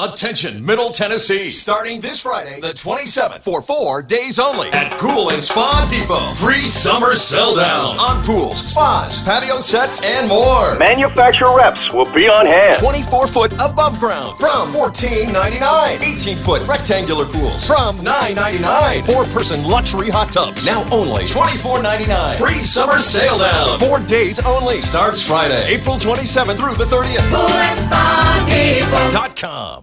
Attention, Middle Tennessee. Starting this Friday, the 27th, for four days only at Pool and Spa Depot. Free summer sell down on pools, spas, patio sets, and more. Manufacturer reps will be on hand. 24 foot above ground from $14.99. 18 foot rectangular pools from $9.99. Four person luxury hot tubs now only $24.99. Free summer sale down. Four days only. Starts Friday, April 27th through the 30th. Pool and Spa Depot.